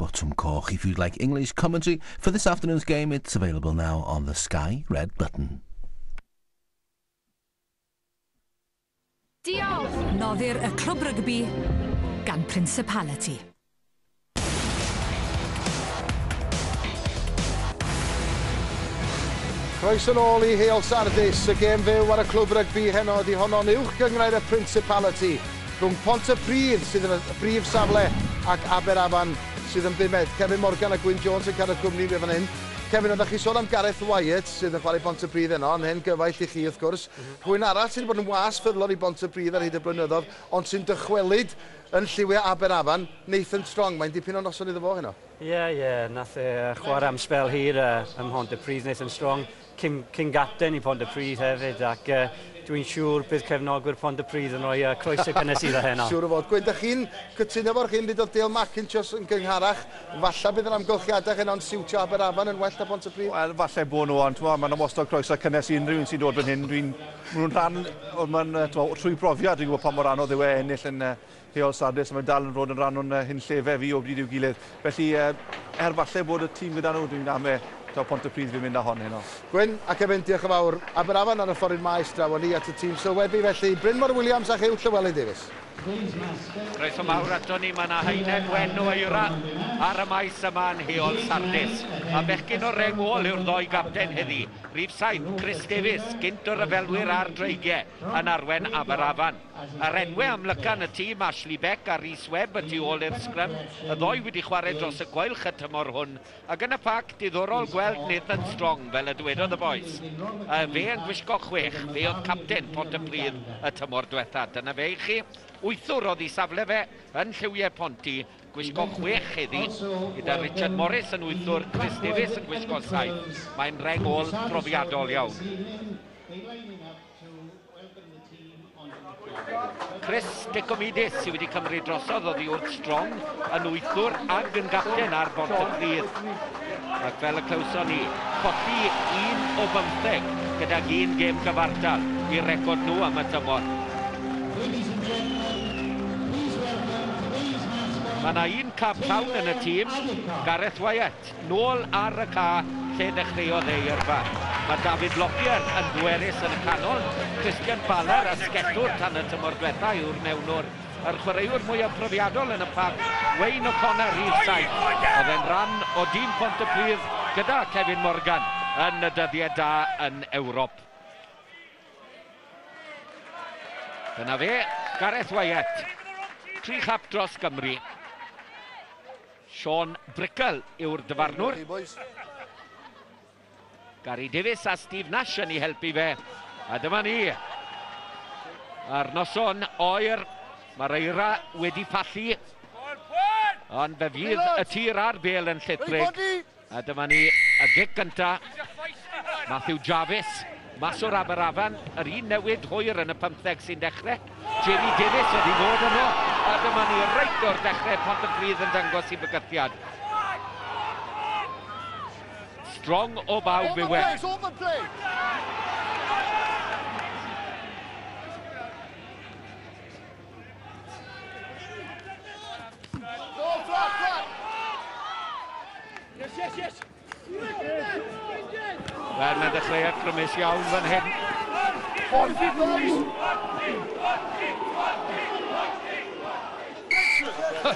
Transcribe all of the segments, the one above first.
bottom Coch. If you'd like English commentary for this afternoon's game, it's available now on the Sky Red button. Diolch! Noddir y clwb rygbi gan Principality. Croes yn ôl i Heol Sardis, y gêm fyw ar y clwb rygbi heno di honno'n uwch gyngrair y Principality rhwng Pontypridd sydd yn y brif safle ac Aberafan sydd yn bumed. Kevin Morgan a Gwyn Jones yn cael y cwmni fe fan hyn. Kevin, oeddech chi sôn am Gareth Wyatt sydd yn chwarae bont y bryd yno, yn hyn gyfaill i chi wrth gwrs. Mhm. Rwy'n arall sydd wedi bod yn was ffyrlon i bont y bryd ar hyd y blynyddoedd, ond sy'n dychwelyd yn lliwiau Aberafan, Nathan Strong. Mae'n dipyn o noson iddo fo heno. Ie, yeah, ie. Yeah. Nath e chwarae am spel hir uh, ym Hont y Pryd, Nathan Strong. Cyn, cyn gapten i Pont y Pryd hefyd, ac uh, dwi'n siŵr bydd cefnogwyr Pond y Pryd yn rhoi uh, croeso cynnes iddo heno. siŵr o fod. Gwyn, da chi'n cytuno fo'r chi'n bydd Dale McIntosh yn gyngharach. Falle bydd yr amgylchiadau hyn o'n siwtio Aberafan yn well na Pond y Pryd? Wel, falle bod nhw, ond Mae'n yna wastad croeso cynnes i unrhyw un sy'n dod fan hyn. Dwi'n nhw'n rhan, mae'n trwy brofiad, dwi'n gwybod pa mor anodd yw e ennill yn uh, Heol Sardis, mae'n dal yn rod yn rhan o'n uh, hyn llefau fi o bryd i'w gilydd. Felly, uh, er falle bod y tîm gyda nhw, dwi'n am e, Taw pont y pryd fi'n mynd â hon heno. Gwyn, ac efo'n diolch yn fawr. Aberafon ar y ffordd maes draw ni at y tîm sylwebu felly. Bryn Mor Williams a Chyw Llywelyn Davies. Croes o mawr ato ni, mae yna Heinen Wenw Eira ar y maes yma yn heol Sardis. A bechgyn o rengol yw'r ddoi gapten heddi. Rhif saith, Chris Davies, gynt o'r yfelwyr ar dreigiau yn arwen Aberafan. A'r enwau amlycan y tîm Ashley Beck a Rhys Webb y tu ôl i'r sgrym. Y ddoi wedi chwarae dros y gwaelch y tymor hwn. Ac yn y pac, diddorol gweld Nathan Strong fel y dywedodd y boes. Fe yn gwisgo chwech, fe oedd capten pot y plid y tymor diwetha. Dyna fe i chi. Wythwr oedd ei safle fe yn lliwiau Ponti, gwisgo chwech heddi, gyda Richard Morris yn wythwr, Chris Davies yn gwisgo saith. Mae'n reng ôl profiadol iawn. Chris Decomidis sydd wedi cymryd drosodd oddi wrth Strong yn wythwr ag yn gapten ar bont y Rhydd. Ac fel y clywson ni, colli un o bymtheg gydag un gêm gyfartal i record nhw am y tymor. Mae yna un cap llawn yn y tîm, Gareth Wyatt, nôl ar y ca lle dechreuodd ei yrfa. Mae David Lopier yn dweris yn y canol, Christian Baller a sgetwr tan y tymor diwetha yw'r mewnwr. Yr chwaraewr mwyaf profiadol yn y pag, Wayne O'Connor rhif saith. Oedd e'n ran o dîm pont y Pontypridd gyda Kevin Morgan yn y dyddiau da yn Ewrop. Dyna fe, Gareth Wyatt. Tri chap dros Gymru. Sean Brickell yw'r dyfarnwr. Gary Davies a Steve Nash yn ei helpu fe. A dyma ni. A'r noson oer, mae'r eira wedi pallu. Ond fe fydd y tir a'r bel yn llithrig. A dyma ni y gic gynta. Matthew Jarvis, mas o'r Aberafan, yr un newid hwyr yn y 15 sy'n dechrau. Jerry Davies wedi bod yno. A dyma ni reit o'r dechrau pont y Pontypridd yn dangos i bygythiad. Strong o bawb yw e. Yes, yes, yes. Wel, mae'n dechreuad crymus iawn fan hyn. Ond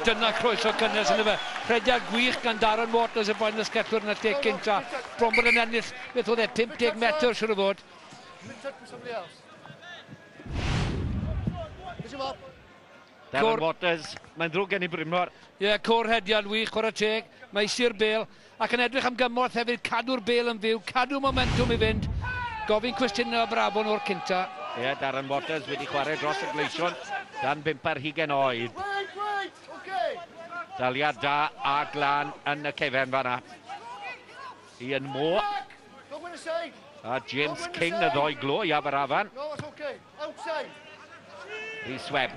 dyna croeso cynnes yn y fe. Rhediad gwych gan Darren Waters y boen ysgellwyr yn y lle cynta. Bromwyr yn ennill, beth oedd e, 50 metr siwr o fod. Darren Waters, mae'n ddrwg gen i Brymor. Ie, yeah, cor hediad wych, chwarae teg. Mae Sir Bale ac yn edrych am gymorth hefyd, cadw'r Bale yn fyw, cadw momentum i fynd. Gofyn cwestiynau o Brabon o'r cynta. Ie, yeah, Darren Waters wedi chwarae dros y gleision dan 5 ar 20 oed. Daliad da a glan yn y cefen fanna. Ian Moore. A James King y ddoi glo i Aberafan. Rhys Webb.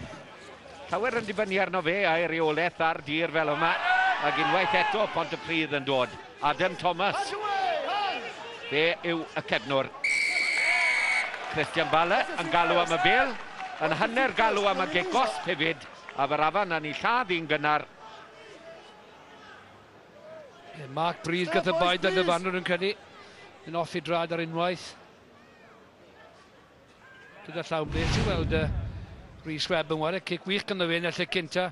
Llawer yn dibynnu arno fe a'i reolaeth ar dir fel yma. Ac unwaith eto pont y pryd yn dod. Adam Thomas. Fe yw y cefnwr. Christian Bale yn galw am y bel. Yn hanner galw am y gegos hefyd. Aberafan yn ei lladd i'n gynnar. Yeah, Mark Breeze got the bite yn y fanwr yn credu. Yn off i drad ar unwaith. Gyda llawn bles i weld uh, Rhys Webb yn wario. Cic wych gan y fe yn y lle cynta.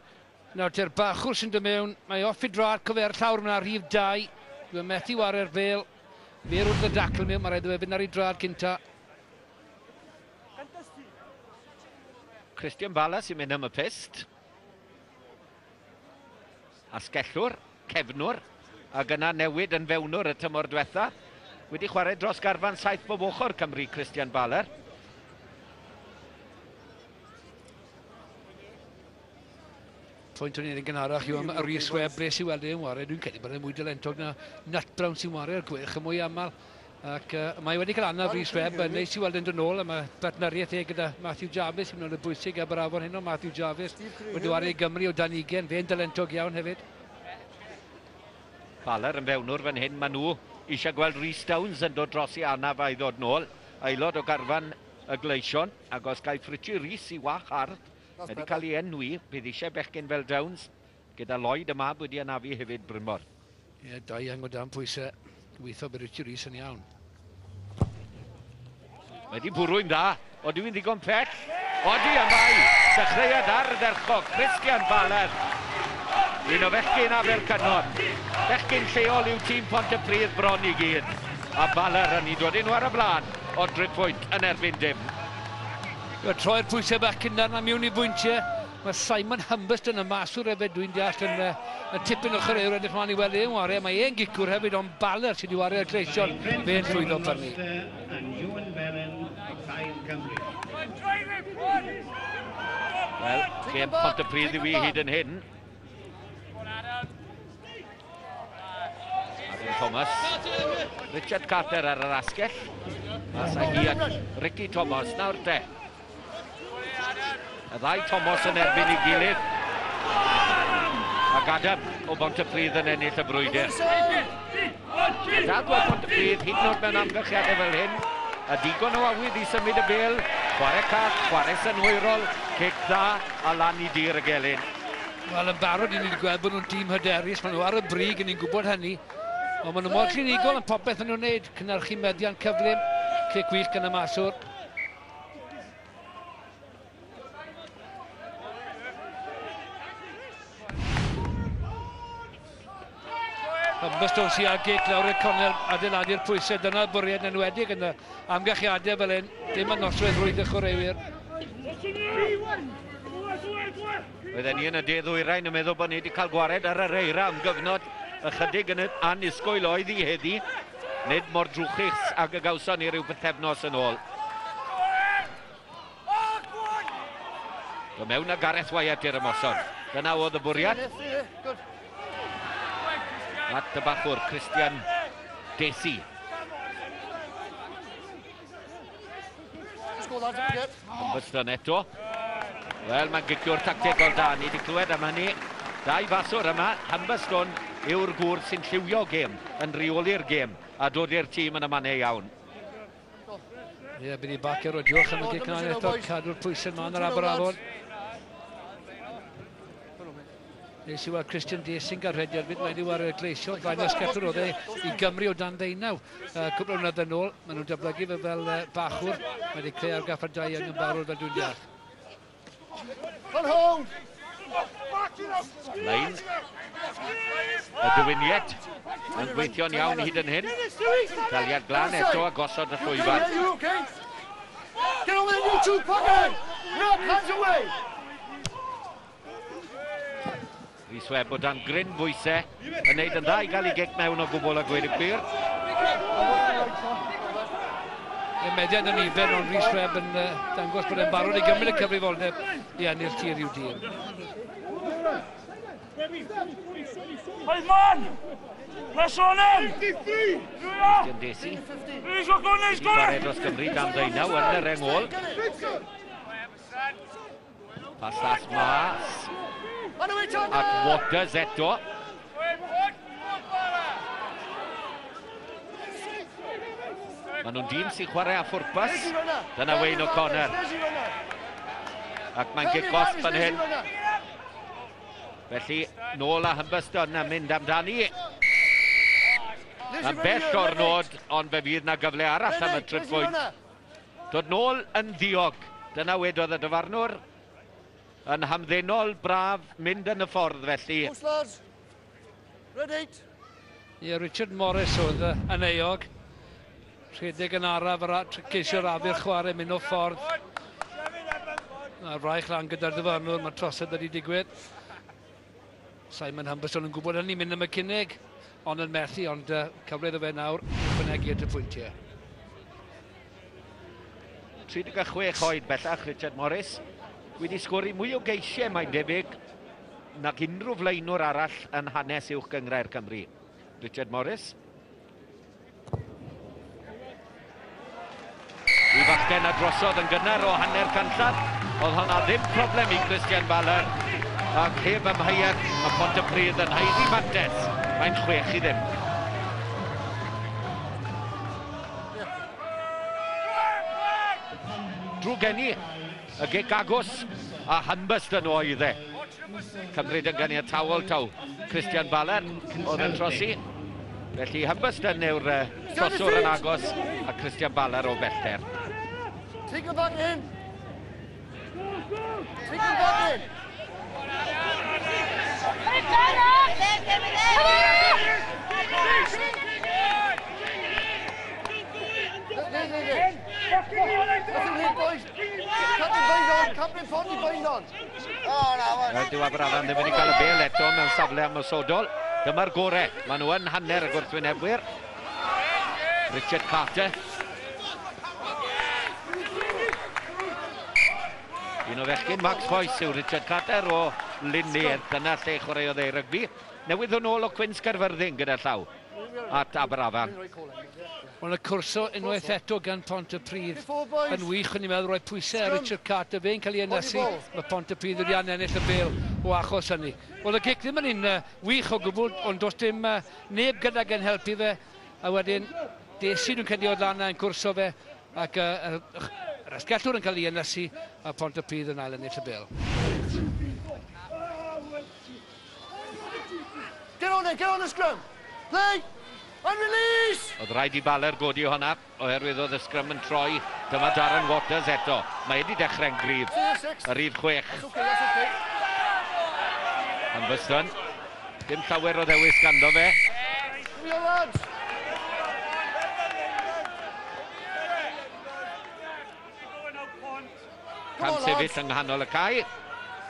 Nawr te'r bachwr sy'n dod mewn. Mae off i drad cyfer llawr yna rhif 2. Dwi'n e methu wario'r fel. Fe wrth y dacl mewn. Mae rhaid i fe fynd ar ei drad cynta. Christian Bala sy'n mynd am y pist. Asgellwr, cefnwr, ac yna newid yn fewnwr y tymor diwetha. Wedi chwarae dros garfan saith bob ochr Cymru Christian Baler. Pwynt o'n i'n gynharach yw am y Rhys Webb, bles i weld e i'n wario. Dwi'n credu bod e'n mwy dylentog na Nut Brown sy'n wario'r gwych y mwy aml. Ac uh, mae wedi cael anaf Rhys Webb yn neis i weld yn dod nôl, a mae partneriaeth e gyda Matthew Jarvis, yn mynd o'n bwysig a brafon hyn o Matthew Jarvis. Wedi wario i Gymru o dan 20, fe'n dylentog iawn hefyd. Baler yn fewnwr fan hyn, maen nhw eisiau gweld Rhys Downs yn dod dros i anaf a i ddod nôl. Aelod o garfan y gleision, ac os gael Fritzi Rhys i wach ardd, wedi cael ei enwi, bydd eisiau bechgyn fel Downs, gyda Lloyd y mab wedi anafu hefyd Brymor. Ie, yeah, dau angen o dan pwysau. Weithio bydd Richie Rhys yn iawn. Wedi di bwrw'n dda. Oeddi fi'n ddigon pell. Oeddi y mai. Dechreuad ar y derchog. Christian Baler. Un o fechgyn afer cynon. Bechgyn lleol yw tîm Pontypridd bron i gyd. A Baler yn ei dod unw ar y blaen o dripwynt yn erbyn dim. Troi'r pwysau bach cynnar na miwn i bwyntiau. Mae Simon Humbust yn y maswr hefyd, dwi'n deall yn, yn tipyn ochr ewr edrych mlaen i weld e'n wario. Mae e'n gicwr hefyd, ond Baler sydd wedi wario y gleision fe'n llwyddo per ni. Wel, gem Pontypridd i fi hyd yn hyn. Thomas. Richard Carter ar yr asgell. A sa hi at Ricky Thomas. Nawr te. Y ddau Thomas yn erbyn i gilydd. Ac Adam o Bontypridd yn ennill y brwydr. Dad o Bontypridd hyd yn oed mewn amgylchiadau fel hyn. A digon o awydd i symud y bel. Chwarae call, chwarae synhwyrol, cic dda a lan i dir y gelyn. Wel, yn barod i ni wedi gweld bod nhw'n tîm hyderus, maen nhw ar y brig, yn ni'n gwybod hynny. Ond maen nhw mor clinigol yn popeth yn nhw'n wneud. Cynnyrchu meddian cyflym. Clic gwych gan y maswr. Bystos i agig lawr y cornel adeiladu'r pwysau. Dyna'r bwriad yn enwedig yn y amgylchiadau fel hyn. Dim yn noswedd rwydd y chwaraewyr. Oedden ni yn y dedd wyrain yn meddwl bod ni wedi cael gwared ar yr eira am gyfnod ychydig yn anisgwyl oedd i heddi. Nid mor drwchus ag y gawson ni rhyw bythefnos yn ôl. Do mewn a Gareth Wyatt i'r ymosod. Dyna oedd y bwriad. At y bachwr, Christian Desi. Yn bystyn eto. Wel, mae'n gicio'r tactegol da. Ni wedi clywed am hynny. Dau faswr yma, Humberstone yw'r gŵr sy'n lliwio gêm, yn reoli'r gêm, a dod i'r tîm yn y mannau e iawn. Ie, yeah, bydd i bacio o diolch am y gic yna eto, cadw'r pwysau yma yn yr Aberafon. Nes i weld Christian Desing ar hedi arbyd, mae'n i'w ar y gleisio, ddainas gallwn oedd e i Gymru o dan ddeunaw. Uh, Cwbl o'n yn ôl, maen nhw'n dyblygu fe fel uh, bachwr, mae wedi creu ar gaffa dau yn barod fel dwi'n deall. On hold! Lein. Y dywyniad yn gweithio'n iawn hyd yn hyn. Daliad glan eto a gosod y llwyfan. Get away, you two, pucker! Help, hands away! Rhys Webb o dan gryn fwysau yn neud yn dda i gael ei gec mewn o gwbl a gweud y gwir. Y mediad yn ifer o'n Rhys Webb yn uh, dangos bod e'n barod i gymryd y cyfrifoldeb i ennill tir i'w dîm. Oedd man! Nes o'n yn! Dim Desi. Rhys o Gwnes, Gwnes! Bare dros Gymru dan ddeunaw yn yr engol. Pas as mas. Ac Waters eto. Maen nhw'n dîm sy'n chwarae a phwrpas. Dyna Wayne O'Connor. Ac mae'n gegos fan hyn. Felly, nôl a hymbyston yn mynd amdani. Yn bell o'r nod, ond fe fydd na gyfle arall am y trydfwyd. Dod nôl yn ddiog. Dyna wedodd y dyfarnwr. Yn hamddenol, braf, mynd yn y ffordd felly. Ie, yeah, Richard Morris oedd yn eog. Rhedeg yn araf, ceisio'r afi'r chwarae mynd o ffordd. A'r fraich lan gyda'r dyfarnwr, mae trosedd wedi digwydd. Simon Humberson yn gwybod hynny, mynd am y cynnig, ond yn methu, ond uh, cyfle iddo fe nawr, fynegu at y pwyntiau. 36 oed bellach Richard Morris. Wedi sgori mwy o geisiau mae'n debyg nag unrhyw flaenwr arall yn hanes uwch gyngrau'r Cymru. Richard Morris. Rwy'n fachgen a drosodd yn gynnar o hanner canllad. Oedd hwnna ddim problem i Christian Baller. Ac heb ymheuad mae Pontypridd yn haeddi fantes. Mae'n chwech i ddim. Drw geni y gic agos a hanbyst yn oedd e. Cymryd yn gynnu y tawel taw. Christian Baller oedd yn trosi. Felly Humberston yw'r uh, e, troswr yn agos a Christian Baller o Bellter. Take the back in! Take the back in! Dyw Aberafan ddim wedi cael y bel eto mewn safle ymwysodol. Dyma'r gore. Maen nhw yn hanner y gwrthwynebwyr. Richard Carter. Un o fechgyn Max Foyce yw Richard Carter o Lyn dyna lle chwaraeodd ei rygbi. Newydd yn ôl o Cwins Gerfyrddin gyda llaw at Aberafan. Ond y cwrso unwaith eto gan Pont y Pryd yn wych, yn i'n meddwl roi pwysau ar Richard Carter, fe'n cael ei ynysu, mae Pont y Pryd wedi ennill y bel o achos hynny. Wel, y gic ddim yn un uh, wych o gwbl, ond does dim uh, neb gyda yn helpu fe, a wedyn desi nhw'n cedi o ddana yn cwrso fe, ac uh, yr asgellwr yn cael ei ynysu, a Pont y Pryd yn ail ennill y bel. then, get on the scrum. Play! And release! Oedd rhaid i Baler godi o hwnna, oherwydd oedd y scrum yn troi. Dyma Darren Waters eto. Mae wedi dechrau'n grif. Yr un chwech. Am fysyn. Dim llawer o ddewis ganddo fe. Cam sefyll yng nghanol y cae.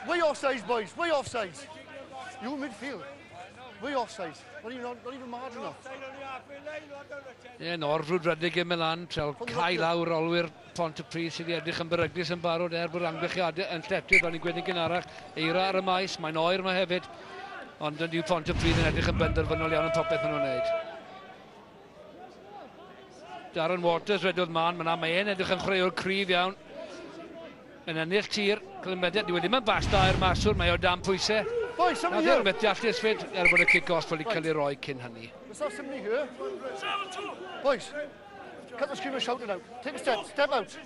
Way offsides, boys. Way offsides. You midfield. Fwy offside. not even mad yno. Ie, nor rwyd redig yn Milan, trel cael lawr olwyr Pont y Pryd sydd wedi edrych yn beryglus yn barod er bod amgylchiadau yn lletu, ond i'n gweud gynharach, eira ar y maes, mae'n oer yma hefyd, ond yn diw Pont y Pryd yn edrych yn benderfynol iawn yn popeth yn nhw'n wneud. Darren Waters wedodd man, mae'n am ein edrych yn chwaraewr cryf iawn. Yn ennill tir, Clymbediad, e di wedi mae'n basta i'r maswr, mae o dan pwysau. Na somebody here. Nath methu fyd er bod y kick-off wedi cael ei roi cyn hynny. Was that somebody here? Boys, cut the screamer shoulder now. Take a step, step out.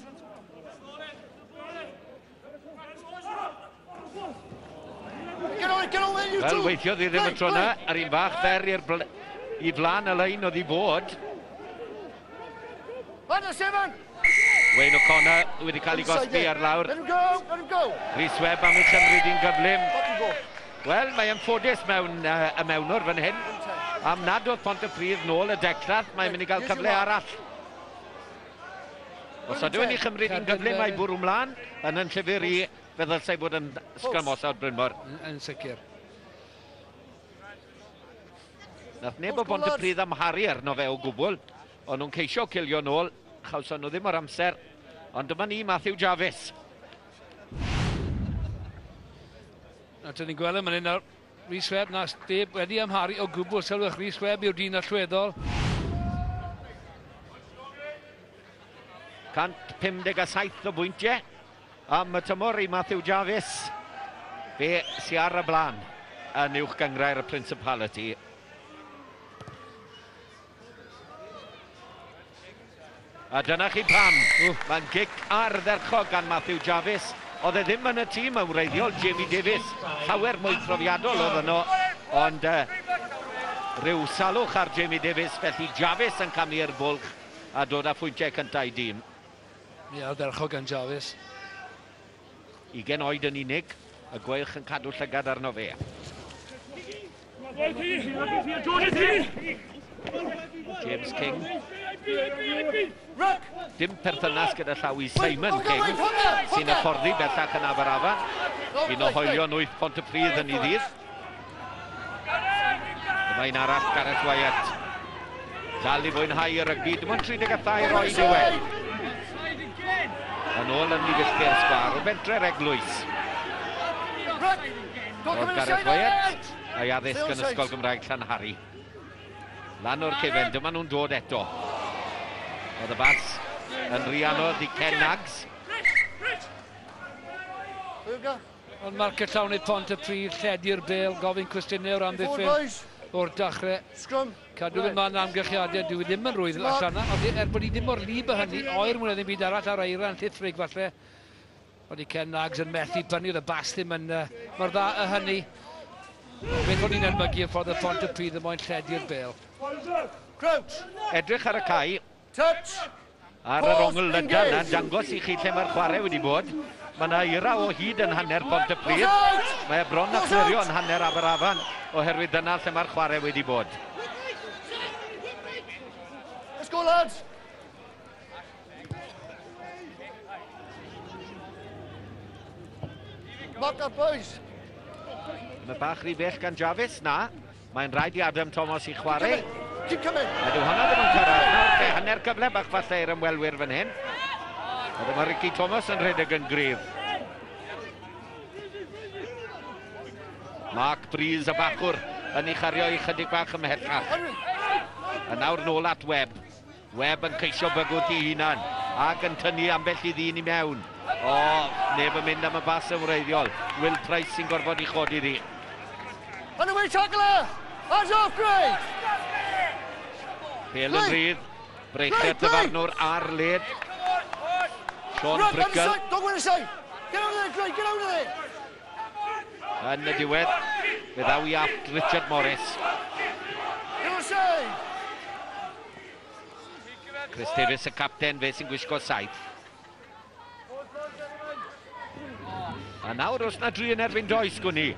Get on it, get on there, you two! Wel, weithio ddi ddim yn tro na, ar un fach fer i'r bl i flan y lein oedd i bod. Lan y sefan! Wayne O'Connor wedi cael ei gosbi ar lawr. Let him go, let him go! Rhys Webb am y cymryd i'n gyflym. Let him go! Wel, mae yn ffodus mewn uh, y mewnwr fan hyn. Am nad oedd Pont y Pryd nôl y dechrau, mae'n mynd i gael cyfle arall. Os ydw i'n ei chymryd i'n gyfle, mae bwrw mlaen yn yn llyfr i fe ddylsai bod yn sgramosod Bryn Mawr. Yn sicr. Nath neb o Bont y Pryd amharu arno fe o gwbl, ond nhw'n ceisio cilio nôl, chawson nhw ddim o'r amser, ond dyma ni Matthew Jarvis. A dyn ni'n gweld yn fan hyn nawr, Rhys Webb na steb wedi amharu o gwbl sylwch Rhys Webb yw'r dyn allweddol. 157 o bwyntiau am y tymor i Matthew Javis. Fe sy ar y blaen yn uwch gyngrau'r y Principality. A dyna chi pam. Mae'n gic ardderchog gan Matthew Javis. Oedd e ddim yn y tîm yn wreiddiol, Jamie Davis, Llawer mwy profiadol oedd yno, ond e, uh, rhyw salwch ar Jamie Davies, felly Javis yn camlu'r bwlch a dod â phwyntiau cyntaf i dîm. Ie, yeah, derchog gan Javis. 20 oed yn unig, y gweilch yn cadw llygad arno fe. James King Dim perthynas gyda llaw i Simon King, sy'n afforddi bellach yn Aberafan. Un o hoelion wyth pont y pryd yn ei ddydd. Dyma un arall Gareth Wyatt. Dal i fwynhau y rygbi, dim ond 32 oed i wedi. Yn ôl yn ei filltir sgwar, o bentre eglwys. Roedd Gareth Wyatt a'i addysg yn Ysgol Gymraeg Llanhari. Lan o'r cefen, dyma nhw'n dod eto. Oedd y bas yn rianodd i Ken Nags. Ond marcet llawn i'r pont y prif, lledu'r bel, gofyn cwestiynau o'r amddiffyn o'r dachrau. Scrum. Cadw right. man amgylchiadau, dwi ddim yn rwydd allan yna, ond er bod ni ddim o'r lib y hynny, oer mwyn ddim byd arall ar eiran llithrig falle. Ond i Ken Nags yn methu bynnu, oedd y bas ddim yn uh, mor dda y hynny. Beth o'n i'n enmygu y ffordd y pont y pryd y moyn lledu'r bel. Crouch! Edrych ar y cae, Touch! Ar yr ongl lydan na'n dangos i chi lle mae'r chwarae wedi bod. Mae yna eira o hyd yn hanner Pont y Pryd. Mae e bron a chlirio yn hanner Aberafan oherwydd dyna lle mae'r chwarae wedi bod. Let's go, lads! Mark up, boys! Mae bach rhy bell gan Javis, na. Mae'n rhaid i Adam Thomas i chwarae. Ti'n A Ydy hwnna ddim yn cyrraedd. Nawr, hanner cyfle bach falle i'r ymwelwyr fan hyn. A dyma Ricky Thomas yn rhedeg yn grif. Mark Breeze y bachwr yn ei chario i chydig bach ymhellach. A nawr nôl at Webb. Webb yn ceisio bygwt i hunan ac yn tynnu ambell i ddyn i mewn. O, neb yn mynd am y bas yn wreiddiol. Will Price sy'n gorfod i chodi i. On the way, Chagla! That's off, Greg! Hel yn rydd. Breichiau dyfarnwr ar led. Sean Bryggan. Don't win a side. Get out of there, Craig. Get out of there. Yn y diwedd, fe ddaw i aft Richard Morris. Chris Davies y capten fe sy'n gwisgo saith. A nawr os na dri yn erbyn does gwn ni.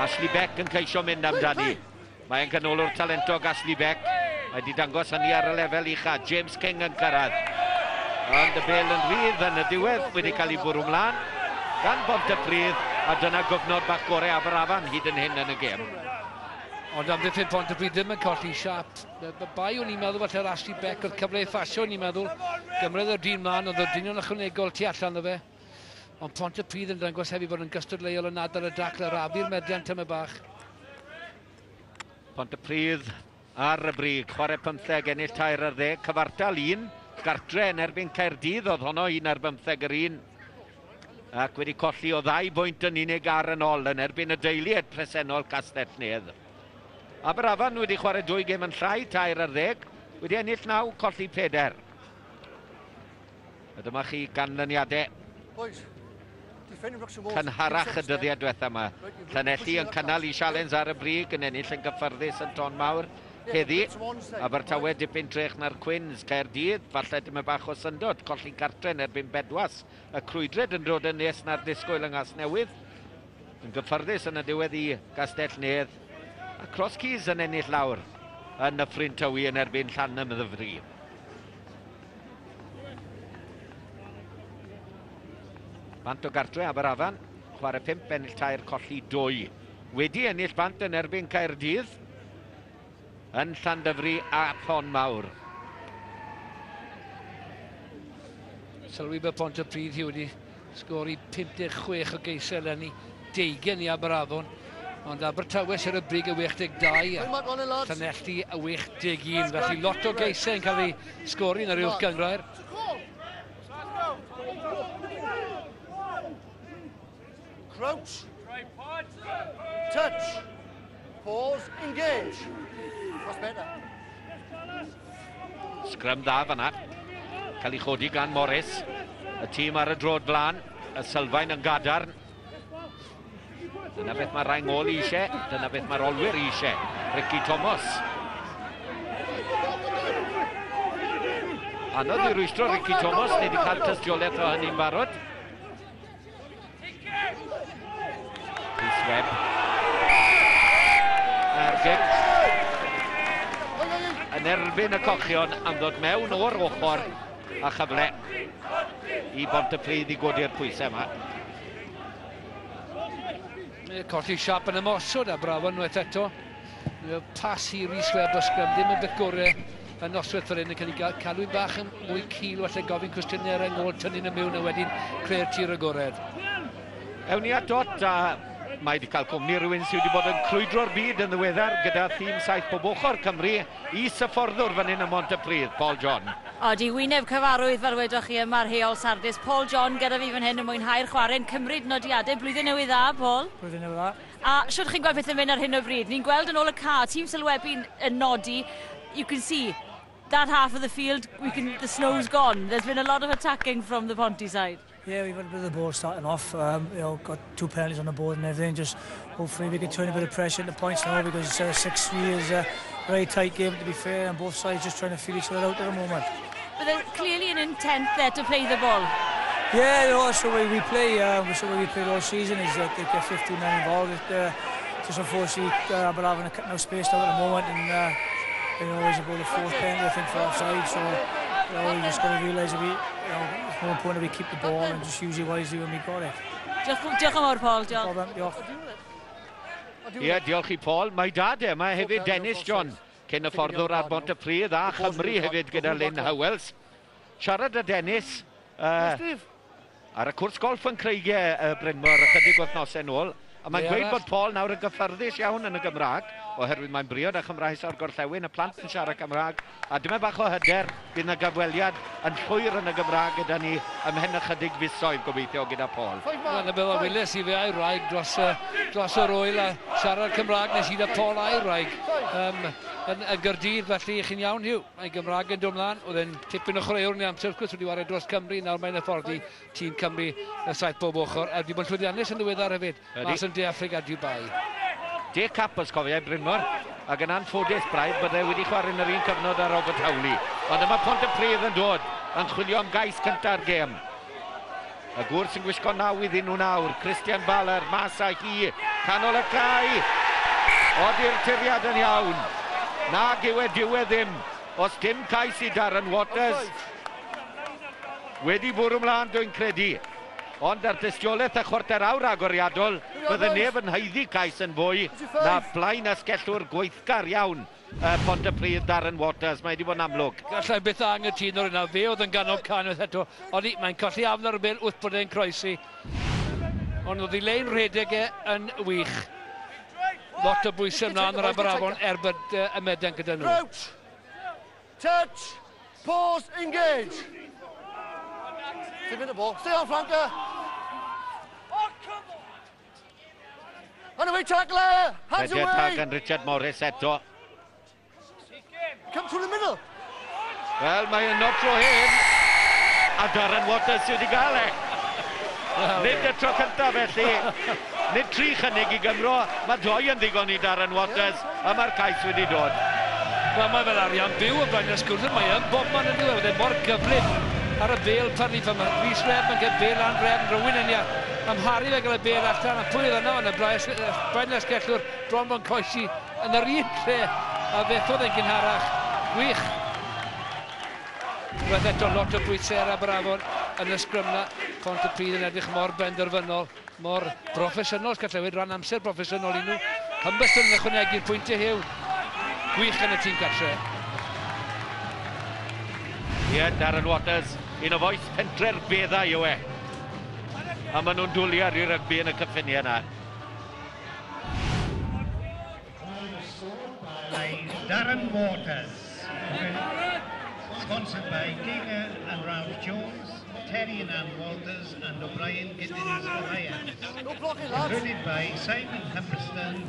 Ashley Beck yn ceisio mynd amdani. Mae'n canolwr talentog Ashley Beck wedi dangos hynny ar y lefel ucha. James King yn cyrraedd. Ond y bel yn rhydd yn y diwedd wedi cael ei bwrw mlaen gan bont y pryd, a dyna gofnod bach gorau Aberafan hyd yn hyn yn y gêm. Ond am ddiffyn pont y bryd ddim yn colli siap. Bai o'n i'n meddwl falle Ashley Beck oedd cyfle i ffasio o'n i'n meddwl. Gymryd y dyn mlaen, oedd y dynion ychwanegol tu allan o fe. Ond pont y pryd yn dangos hefyd bod yn gystadleuol yn adar y dacl ar afi'r meddiant yma bach. Pont y pryd, ar y brig. Chwarae 15 ennill tair ar ddeg. Cyfartal un. Gartre yn erbyn Caerdydd oedd honno un ar 15 yr un. Ac wedi colli o ddau bwynt yn unig ar yn ôl yn erbyn y deiliad presennol Castell Nedd. Aberafan wedi chwarae dwy gêm yn llai, tair ar ddeg. Wedi ennill naw, colli peder. A dyma chi ganlyniadau. Boys, cynharach y dyddiau diwethaf yma. Llanelli yn cynnal i sialens ar y brig yn ennill yn gyffyrddus yn ton mawr heddi. Abertawe dipyn trech na'r Cwins, Caerdydd, falle dim y bach o syndod, colli cartren erbyn bedwas. Y crwydred yn dod yn nes na'r disgwyl yng Ngas Newydd. Yn gyffyrddus yn y diwedd i Gastell Nedd. A Cross Keys yn ennill lawr yn y ffrin tywi yn erbyn Llanym y ddyfri. Bant o gartre Aberafan, chwarae 5 ennill tair colli 2. Wedi ennill bant yn erbyn Caerdydd yn Llandyfri a Pon Mawr. Sylwi bod Pont y Pryd hi wedi sgori 56 o geisel yn ei deugen i Aberafon. Ond Abertawe sy'r y brig y 62 a Llanelli y 61. Felly lot o geisau yn cael ei sgori yn yr uwch gyngrair. Crouch. Touch. Pause. Engage. What's better? Sgrym dda fanna. Cael ei chodi gan Morris. Y tîm ar y drod blaen. Y sylfaen yn gadarn. Dyna beth mae rhain ôl eisiau. Dyna beth mae'r olwyr eisiau. Ricky Thomas. Anodd i rwystro Ricky Thomas. Nid i cael tystiolaeth o hynny'n barod. Rhys Webb. Ergig yn erbyn y cochion am ddod mewn o'r ochr a chyfle i bont y pryd i godi'r pwysau yma. Colli siap yn ymosod a braf unwaith eto. Pas i Rhys Webb o sgrym, ddim yn beth gorau yn noswaith fel hyn yn cael ei cadw bach yn mwy cil felly gofyn cwestiynau ar er yngol tynnu'n y mewn a wedyn creu'r tir agored. Ewn ni at dot a mae wedi cael cwmni rhywun sydd wedi bod yn crwydro'r byd yn ddiweddar gyda thîm saith pob ochr Cymru i syfforddwr fan hyn y Montepridd, Paul John. Odi, wyneb cyfarwydd fel wedwch chi yma'r heol Sardis. Paul John gyda fi fan hyn yn mwynhau'r chwarae'n cymryd nodiadau. Blwyddyn newydd dda, Paul. Blwyddyn newydd dda. A siwr chi'n gweld beth yn mynd ar hyn o bryd. Ni'n gweld yn ôl y ca, tîm sylwebu'n nodi. You can see that half of the field, we can, the snow's gone. There's been a lot of attacking from the Ponty side. Yeah, we've had a bit of the ball starting off. Um, you know, got two penalties on the board and everything. Just hopefully we can turn a bit of pressure into points now because it's uh, a six-three is a very tight game to be fair, and both sides just trying to feel each other out at the moment. But there's clearly an intent there to play the ball. Yeah, you know, that's the way we play. Um, that's the way we played all season is that they get 15 men involved. It, uh, just unfortunately, uh, but having a, no space now at the moment, and uh, you know, it's about the fourth penalty I think for offside. So you know, you just got to realise a bit you know, it's more important if we keep the ball and just use it wisely when we got it. Diolch diolch yn fawr, Paul, Diolch. Problem, Diolch. Ie, yeah, diolch i Paul. Mae dad e, mae hefyd Dennis John, cyn y fforddwr ar Bont y Pryd a Chymru hefyd gyda Lynn Howells. Siarad y Dennis. Uh, ar y cwrs golf yn Creigiau, uh, Brynmor, ychydig wythnosau nôl. A mae'n gweud bod Paul nawr yn gyffyrddus iawn yn y Gymraeg, oherwydd mae'n briod a Chymraes o'r gorllewin, y plant yn siarad Cymraeg, a dyma bach o hyder bydd yna gyfweliad yn llwyr yn y Gymraeg gyda ni ymhen ychydig fusoedd gobeithio gyda Paul. Wel, y bydd Willis i fe a'i rhaeg dros, dros yr oel a siarad Cymraeg nes i da Paul a'i rhaeg um, yn y gyrdydd, felly chi'n iawn hiw. Mae Gymraeg yn dwmlaen, oedd e'n tipyn o chreuwr ni amser, wrth gwrs wedi wario dros Cymru, nawr mae'n hyfforddi tîm Cymru y saith bob ochr, er, a wedi bod yn llwyddiannus yn ddiweddar hefyd. Mas yn De Affrica Dubai. De Cap os cofiau Brynmor, ac yn anffodus braidd byddai wedi chwarae yn yr un cyfnod ar Robert Hawley. Ond yma pont y Pryd yn dod, yn chwilio am gais cynta'r gêm. Y gwr sy'n gwisgo naw iddyn nhw nawr, Christian Baller, mas a hi, canol y cae. Odi'r tiriad yn iawn. Nag yw e diwedd ddim, os dim cais i Darren Waters. Wedi bwrw ymlaen, dwi'n credu. Ond ar dystiolaeth y chwarter awr agoriadol, bydde neb yn heiddi cais yn fwy na blaen a gweithgar iawn uh, Pont y Pryd Darren Waters. Mae wedi bod yn amlwg. Gallai beth angytuno yna, fe oedd yn ganol canwaith eto. Ond mae'n colli afn ar y bel wrth bod e'n croesi. Ond oedd ei lein redeg e yn wych. Lot o bwysau ymlaen ar Aberafon er bod uh, y medan gyda nhw. Crouch, touch, pause, engage. Keep in the ball. Stay on, flanker. Oh, on. away, the tackler. Hands Richard away. Tag and Richard Morris eto. Come through the middle. Wel, mae yn notro hyn. A Darren Waters sydd wedi gael e. Nid y tro cyntaf felly. Nid tri chynnig i Gymro. Mae doi yn ddigon i Darren Waters. A mae'r cais wedi dod. Wel, mae fel arian byw o blaen y sgwrs. Mae yn bob man yn ddiwedd. Mae'n Mor gyflym ar y bel pyrru fy mynd. Rhys Reb yn cael bel an Reb, rhywun yn ia. Amharu fe gael y bel allan, a pwy oedd yna yn y braen esgellwr bron bo'n coesi yn yr un lle, a beth oedd e'n gynharach. Gwych. Roedd eto lot o bwysau ar brafon yn y sgrymna. Pont y pryd yn edrych mor benderfynol, mor broffesiynol sgallewyd, rhan amser broffesiynol i nhw. Cymbyst yn ychwanegu'r pwyntiau hiw. Gwych yn y tîm gartre. Ie, yeah, Darren Waters Un o foes pentre'r beddau yw e. A maen nhw'n dwliar i rygbi yn y cyffiniau yna. Darren Waters. Sponsored by Giga and Ralph Jones, Terry and Ann Walters and O'Brien Giddens Alliance. No blocking, lads. Included by Simon Humberston,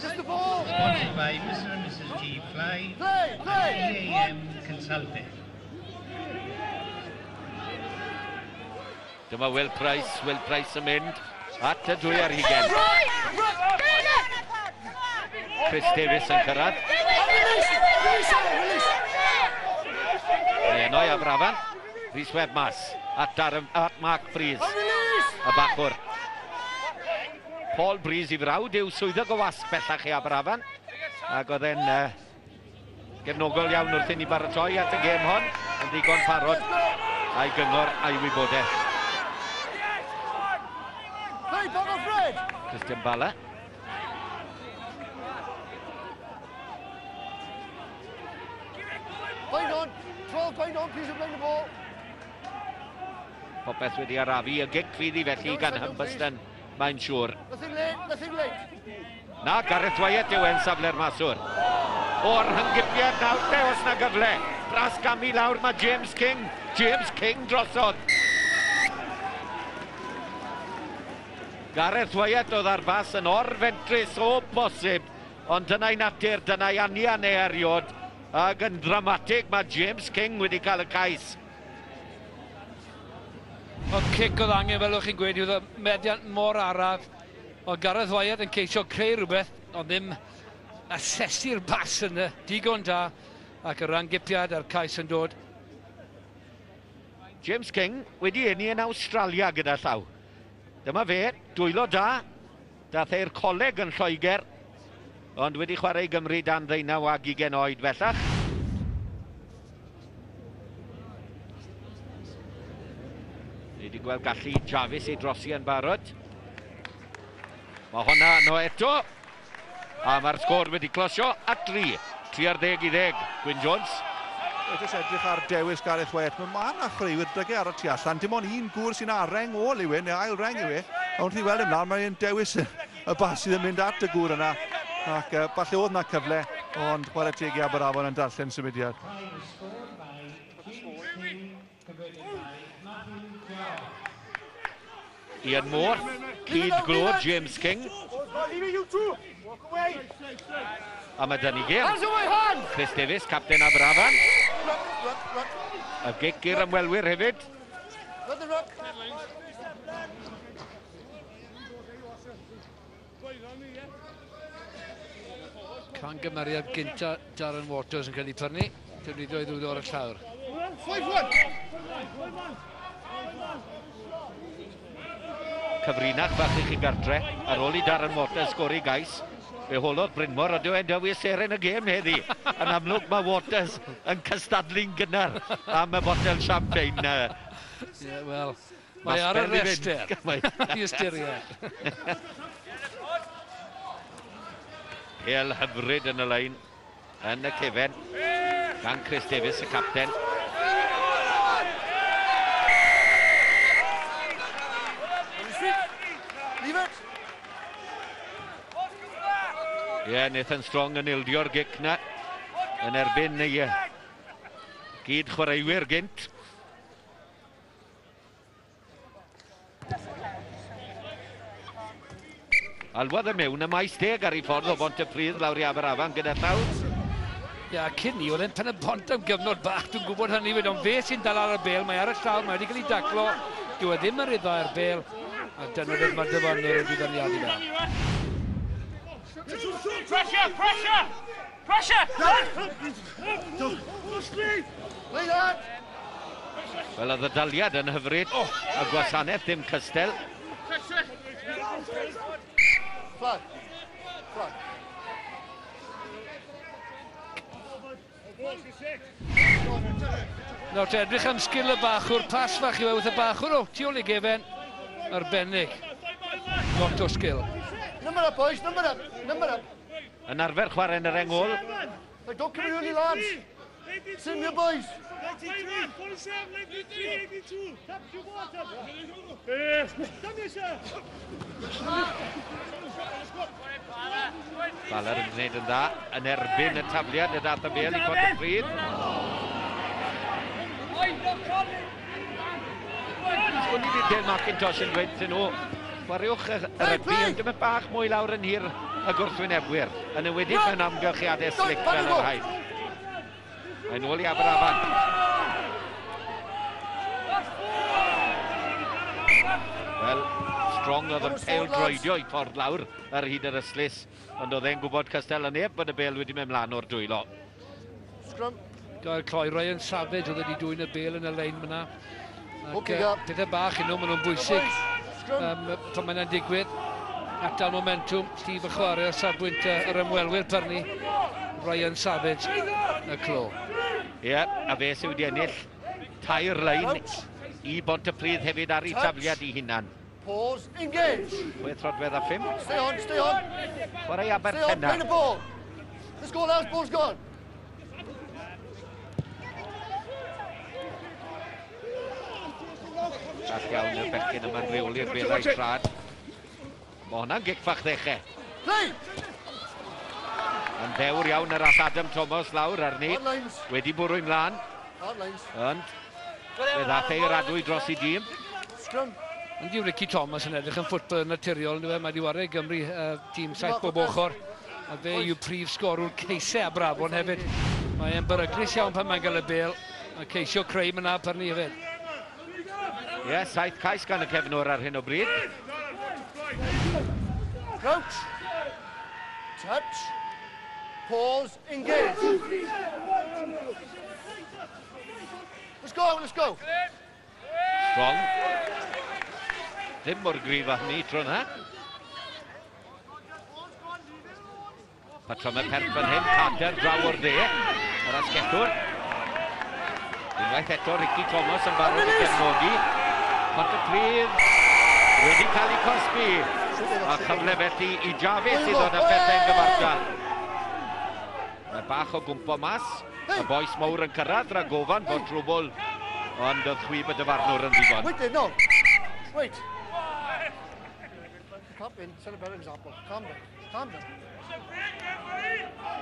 Just the ball. Sponsored by Mr. and Mrs. G. Fly. Play, play. And EAM Consulting. Dyma Will Price, Will Price yn mynd. At y dwy ar hugen. Chris Davies yn cyrraedd. Nenoi a Brafan. Rhys Webb mas. At, Darren, at Mark Fries. Y bachwr. Paul Breeze i frawd yw swyddog o wasg bellach i Abrafan. Ac oedd e'n uh, gefnogol iawn wrth i ni baratoi at y gêm hon. Yn ddigon parod a'i gyngor a'i wybodaeth. Christian Bala. Going on, 12 going on, please bring the ball. Popeth wedi arafu, y gig fydd i felly gan Humberston, mae'n siŵr. Nothing late, nothing late. Na, Gareth Wyatt yw en safle'r maswr. O'r hyngipiad nawr te os na gyfle. Dras gamu lawr mae James King. James King drosodd. Gareth Wyatt oedd ar fas yn orfentrus o bosib, ond dyna'i natur, dyna'i anian ei eriod, ac yn dramatig mae James King wedi cael y cais. Oedd cic oedd angen fel o'ch chi'n gweud, oedd y mediant mor araf, Oedd Gareth Wyatt yn ceisio creu rhywbeth, ond ddim asesu'r bas yna, digon da, ac y rangipiad a'r cais yn dod. James King wedi enni yn Australia gyda llaw. Dyma fe, dwylo da. Dath e'r coleg yn Lloegr, ond wedi chwarae Gymru dan ddeunaw ag ugen oed bellach. Ni wedi gweld gallu Javis i drosi yn barod. Mae hwnna no eto. A mae'r sgôr wedi closio at 3. 3 ar 10 i 10, Gwyn Jones jyst edrych ar dewis Gareth Wet, mae ma na chreuwyr dygau ar y tu allan, dim ond un gŵr sy'n areng o Lywyn, neu ail reng i we, ond wrth i weld ymlaen, mae'n dewis y bas sydd yn mynd at y gŵr yna, ac uh, falle oedd na cyfle, ond chwarae teg i Aberafon yn darllen symudiad. Ian Moore, Cyd Glod, James King. A mae Danny Gale. Chris Davis, capten Aberafan. Y gic i'r ymwelwyr hefyd. Can gymeriad gynta Darren Waters yn cael ei prynu. Defnyddio i ddwyd o'r llawr. 5-1! Cyfrinach bach i chi gartre ar ôl i Darren Waters sgori gais. Fe holodd Brynmor a dwi'n dewis er yn y gêm heddi. yn amlwg mae Waters yn cystadlu'n gynnar am y botel champagne na. yeah, wel, mae ar y rester. Mae- I ystyried. El hyfryd yn y lein, yn y cefen, gan Chris Davis, y capten. Ie, yeah, Nathan Strong yn ildio'r gic na. Yn erbyn neu uh, e, gyd chwaraewyr gynt. Alwodd y mewn y maes deg ar ei ffordd o Bontypridd lawr i Aberafan gyda llawn. Ia, yeah, cyn ni, oedd e'n pen y bont am gyfnod bach, dwi'n gwybod hynny wedi ond fe sy'n dal ar y bel, mae ar y llaw, mae wedi cael ei daclo, dyw e ddim yn ryddo ar bel, a dyna beth mae'r dyfarnwr yn ddiddaniadu fel. Pressure, pressure! Pressure! Wel, oedd y daliad yn hyfryd. Oh, y gwasanaeth ddim cystel. Flag. Flag. Nawr te, edrych am sgil y bachwr, pas fach i e, wewth y bachwr, o, tu ôl i gefen, arbennig. Lot o sgil. Number up, boys, number up, number up. Yn arfer chwarae yn yr engol. Like, don't come in early, lads. Sim your boys. 93, 47, Baler yn gwneud yn dda, yn erbyn y tafliad y data bel i cod y pryd. Sgwni di Del Macintosh yn dweud, dyn nhw, Gwariwch y rygbi, ond dim yn bach mwy lawr yn hir y gwrthwynebwyr, yn ywedig mewn amgylchiadau slic fel yr rhaid. Mae'n ôl i Aberafan. Wel, Strong oedd yn peil droedio i ffordd lawr ar hyd yr yslys, ond oedd e'n gwybod Castell yn neb bod y bel wedi mynd mlaen o'r dwylo. Scrum. Gael cloi, Ryan Savage oedd wedi dwy'n y bel yn y lein myna. Ac, okay, uh, pethau bach yn nhw, maen nhw'n bwysig. Um, Tom yna'n digwydd. Atal momentum. Steve y chwarae o safbwynt yr ymwelwyr Pyrni. Ryan Savage y clo. Ie, yeah, a fe sydd wedi ennill tair lein i bont y Bontypridd hefyd ar ei tafliad i hunan. Pause, engage. Chwe throdwedd a ffim. Stay on, stay on. Chwarae Abertena. Stay on, play the ball. Let's go, lads, ball's gone. All iawn y bechyn yma'n reoli'r belau trad. Mae hwnna'n gicfach ddechrau. Yn ddewr iawn yr all Adam Thomas lawr arni. Wedi bwrw bwrw'n mlaen. Ond, fe ddath ei radwy dros i dîm. Ond diw Ricky Thomas yn edrych yn ffwtbol naturiol, nid mae wedi wario Gymru uh, tîm saith bob ochr. A fe yw prif sgorwr ceisau a brafon hefyd. Mae e'n beryglis iawn pan mae'n gael y bel. Mae ceisio creu yna per ni hefyd. Ie, yeah, saith cais gan y cefnwr ar hyn o bryd. Crouch. Touch. Pause. Engage. Let's go, let's go. Strong. Ddim mor grif â hynny tro yna. Patrwm y perth fan hyn, Carter draw o'r de, yr asgellwr. Unwaith eto, Ricky Thomas yn barod i gefnogi. Pontyclydd wedi cael ei cosbi. A chyfle felly i Javis i ddod â bethau gyfartal. Mae bach o gwmpo mas. Y boes mawr yn cyrraedd rhag gofan bod trwbl. Ond y chwib y dyfarnwr yn ddigon. Wait, no. Wait. Cop in, set a better example. Calm down. Calm down.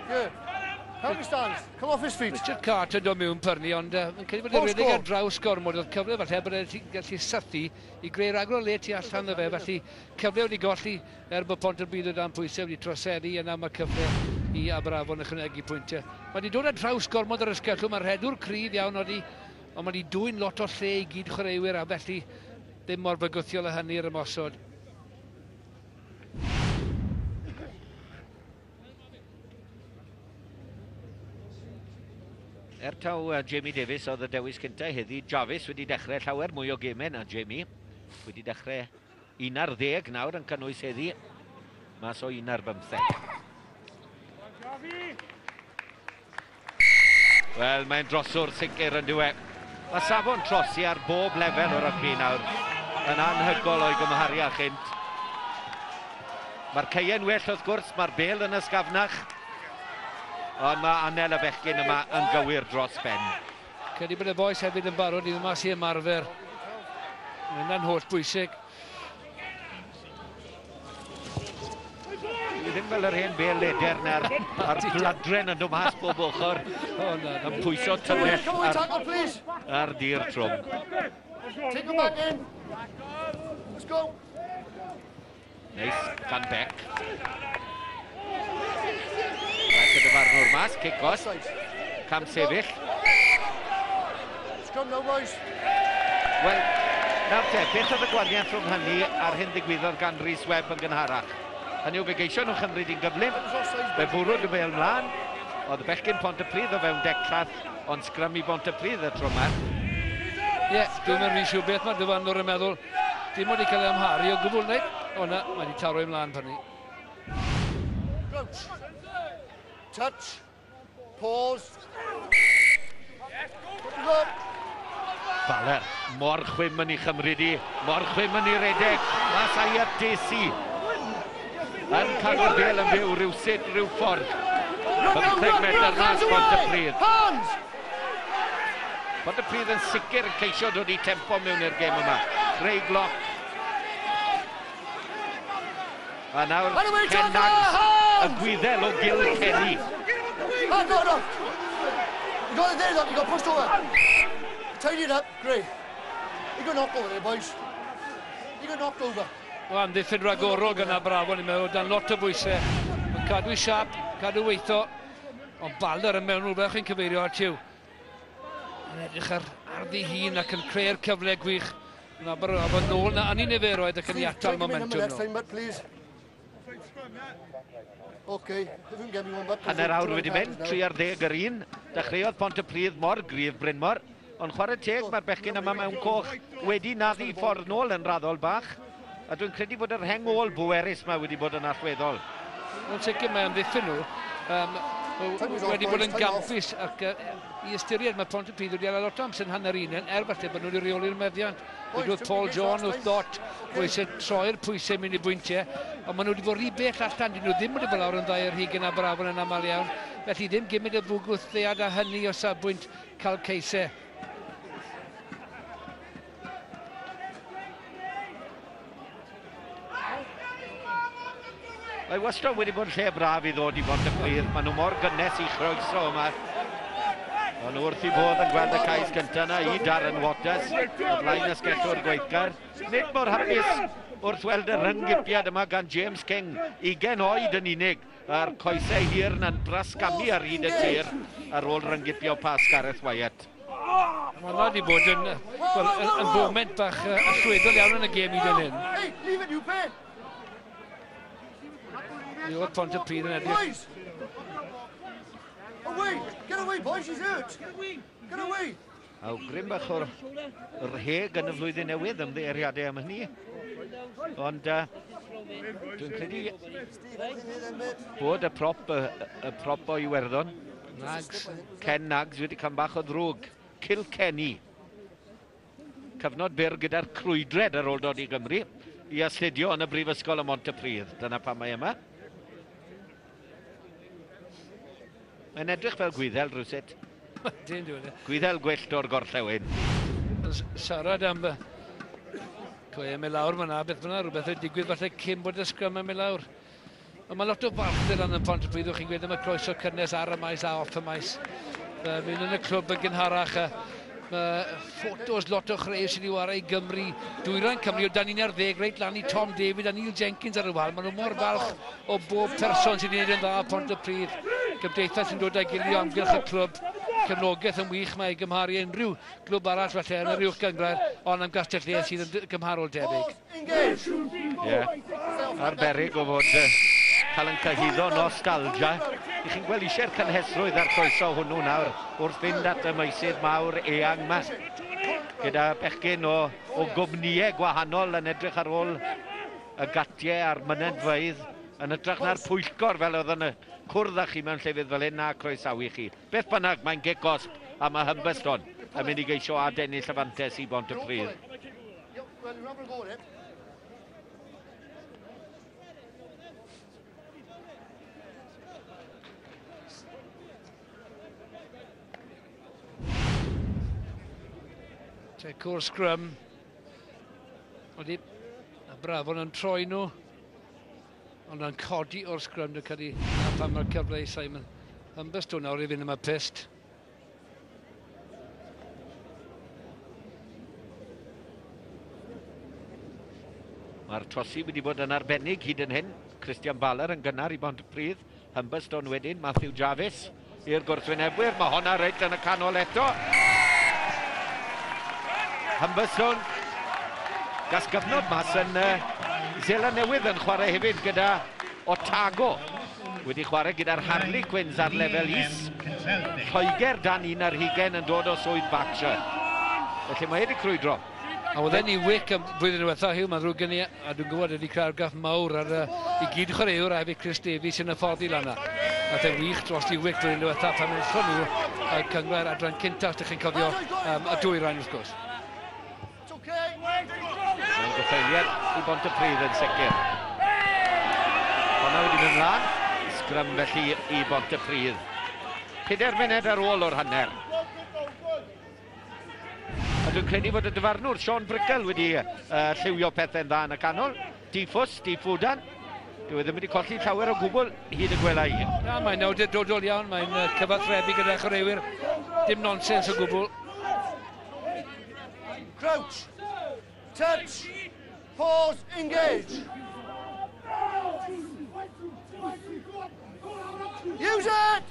Good. Help me stand. Come off his feet. Richard Carter do mewn pyrni, ond uh, yn ei bod e'n rhedeg ar draws gormod oedd cyfle falle bod e'n gallu sythu i greu ragor o le tu allan o fe, felly cyfle wedi golli er bod pont yn byd o dan pwysau wedi troseru yna mae cyfle i Aberafon yn chynegu pwyntiau. Mae wedi dod ar draws gormod yr ysgellw. Mae'r rhedw'r cryf iawn oeddi, ond mae wedi dwy'n lot o lle i gyd chwaraewyr a felly ddim mor bygwthiol a hynny'r ymosod. er taw uh, Jamie Davis oedd y dewis cyntaf heddi, Javis wedi dechrau llawer mwy o gemau na Jamie. Wedi dechrau 11 nawr yn cynnwys heddi, mas o 11. Wel, mae'n droswr sicr yn diwe. Mae safon trosi ar bob lefel o'r rygbi nawr. Yn anhygol o'i gymharu a chynt. Mae'r ceien well wrth gwrs, mae'r bel yn ysgafnach. Ond mae Anel y fechgyn yma yn gywir dros ben. Cedi bod y boes hefyd yn barod i mas i ymarfer. Mae yna'n holl bwysig. ddim fel yr hen bel leder na'r ar bladren yn dod mas bob ochr yn pwyso tynnell ar, ar dir trwm. Take him back in. Let's go. Neis, nice. gan Beck y dyfarnwr mas, Cicos, cam sefyll. Come now, boys. Wel, nawr te, beth oedd y gwariant rhwng hynny a'r hyn ddigwyddodd gan Rhys Webb yn gynharach? Hynny yw fe geisio nhw chymryd i'n gyflym, fe bwrwyd y fel mlaen, oedd bechgyn Pont y Pryd o fewn declath, ond sgrymu i Pont y Pryd y tro yma. Ie, yeah, dwi'n mynd rhi siw beth mae'r dyfarnwr yn meddwl. Dim wedi cael ei amharu o gwbl neu, na, mae wedi taro ymlaen pan ni. Grouch touch, pause. Baler, mor chwym yn ei chymryd i, mor chwym yn ei redeg, mas a Sayed Desi. Yn cadw'r bel yn fyw rhywsyd rhyw ffordd. 15 metr mas Bont y Pryd. Bont y Pryd yn sicr yn ceisio dod i tempo mewn i'r gêm yma. Creu gloc. A nawr, Ken Cennags y gwyddel o Gil Kenny. Oh, no, no. You got it there, up, you got pushed over. Tidy it up, great. You got knocked over there, boys. You got knocked over. O, amddiffyn ragorol gyda Brafon, ni'n meddwl, dan lot o bwysau. Mae'n cadw i siap, cadw weitho. Ond Balder yn mewn rhywbeth chi'n cyfeirio at tiw. Yn edrych ar arddi hun ac yn creu'r cyfle gwych. Yn aber yn nôl na, a'n i niferoedd ac yn i atal momentum nhw. Okay. Hanner awr wedi mynd, 3 ar 10 yr un. Dechreuodd Pont y Pridd mor grif Brynmor, ond chwarae teg mae'r bechgyn yma mewn coch wedi naddu ffordd nôl yn raddol bach, a dwi'n credu bod yr hengol bwerus yma wedi bod yn allweddol. Yn sicr mae amddiffyn nhw. Um, wedi bod yn gampus ac uh, i ystyried mae Pont y Pryd wedi cael lot o amser hanner un yn er falle bod nhw wedi reoli'r meddiant. Wedi Paul John wrth ddot o eisiau troi'r pwysau mynd i bwyntiau, ond maen nhw wedi bod rhy bell allan, dyn nhw ddim wedi bod lawr yn ddau yr hugen a brafon yn aml iawn, felly ddim gymryd y bwgwth ddead a hynny o safbwynt cael ceisau. Mae wastad wedi bod lle braf i ddod i fod y gwir. Maen nhw mor gynnes i chroeso yma. Ond wrth i fod yn gweld y cais gyntaf yna i Darren Waters, o blaen ysgetwr gweithgar. Nid mor hapus wrth weld y ryngipiad yma gan James King, 20 oed yn unig, a'r coesau hir na'n brasgamu ar hyd y tir ar ôl ryngipio pas Gareth Wyatt. Mae hwnna wedi bod yn, well, yn, yn foment bach uh, allweddol iawn yn y gêm i dyn hyn. You look onto Pryd and Eddie. Boys! Away! Get away, boys! He's hurt! Get away! Get away! Grym bach o'r rheg yn y flwyddyn newydd ymddeiriadau am hynny. Ond uh, dwi'n credu bod y prop, y, y prop o Iwerddon, Nags. Ken Nags wedi cael bach o ddrwg. Cil Kenny. Cyfnod byr gyda'r crwydred ar ôl dod i Gymru i astudio yn y Brifysgol y Montepridd. Dyna pam mae yma. Mae'n edrych fel gwyddel rhywsit. Dyn dwi'n e. Gwyddel gwyllt o'r gorllewin. Siarad am y... Clea mi lawr fyna, beth fyna, rhywbeth wedi digwydd falle cyn bod y sgrym am mi lawr. Ond mae lot o barthyr yn y pont bryd o'ch chi'n gweud am y croeso cynnes ar y maes a off y maes. Fi'n yn y clwb yn gynharach. Mae ffotos lot o chreu sydd wedi wario i Gymru. Dwyrain Cymru o dan un ar ddeg, reit lan i Tom David a Neil Jenkins ar y wal. Maen nhw mor falch o bob person sydd wedi gwneud yn dda pont y pryd gymdeithas yn dod â'i gilydd amgylch y clwb. Cefnogaeth yn wych mae gymharu unrhyw glwb arall falle yn yr uwch gyngrair, ond am gastell le sydd yn gymharol debyg. Ie, yeah. arberig o fod uh, cael yn cyhyddo nostalgia. I chi'n gweld eisiau'r cynhesrwydd ar croeso hwnnw nawr wrth fynd at y meisydd mawr eang yma gyda bechgyn o, o gwmnïau gwahanol yn edrych ar ôl y gatiau a'r mynedfeidd yn ytrach na'r pwyllgor fel oedd yn y cwrdd â chi mewn llefydd fel hyn a croesawu chi. Beth bynnag, mae'n ge gosb a mae Hymberston yn mynd i geisio adennill y fantes i bont y pryd. Te cwrs grym. Wedi y brafon yn troi nhw ond yn codi o'r sgrym, dwi'n cael credu, pan mae'r cyfle i Simon. Yn bystw nawr i fynd yma pist. Mae'r trosi wedi bod yn arbennig hyd yn hyn. Christian Baller yn gynnar i bont y pryd. Humberston wedyn, Matthew Jarvis i'r gwrthwynebwyr. Mae honna reit yn y canol eto. Humberston, gasgyfnod mas yn uh, Zela Newydd yn chwarae hefyd gyda Otago. Wedi chwarae gyda'r Harley Quinns ar lefel is. Lloegr dan un ar hugen yn dod o swydd Baxter. Felly mae wedi crwydro. A oedd e'n i wic am flwyddyn diwetha, Hiw, mae'n rhywg gen a dwi'n gwybod wedi cael gaff mawr ar uh, i gyd chwaraewr a hefyd Chris Davies yn y ffordd i lana. A dwi'n e wych dros i wic flwyddyn diwetha, pan mae'n llwn nhw a cyngor adran cynta, os ydych chi'n cofio, um, a dwy rhain wrth gwrs. Mae'n goffeiliad i bont y Bontypridd yn sicr. Honna wedi mynd mlaen. Sgrym felly i bont y Bontypridd. Peder munud ar ôl o'r hanner. A dwi'n credu bod y dyfarnwr Sean Brickell wedi uh, lliwio pethau'n dda yn y canol. Diffws, diffwdan. Dwi ffwdan. Dyw e ddim wedi colli llawer o gwbl hyd y gwela i. Na, mae'n nawdau dodol iawn, mae'n uh, cyfathrebu gyda chwaraewyr. Dim nonsens o gwbl. Crouch! Touch! Pause. Engage. Use it!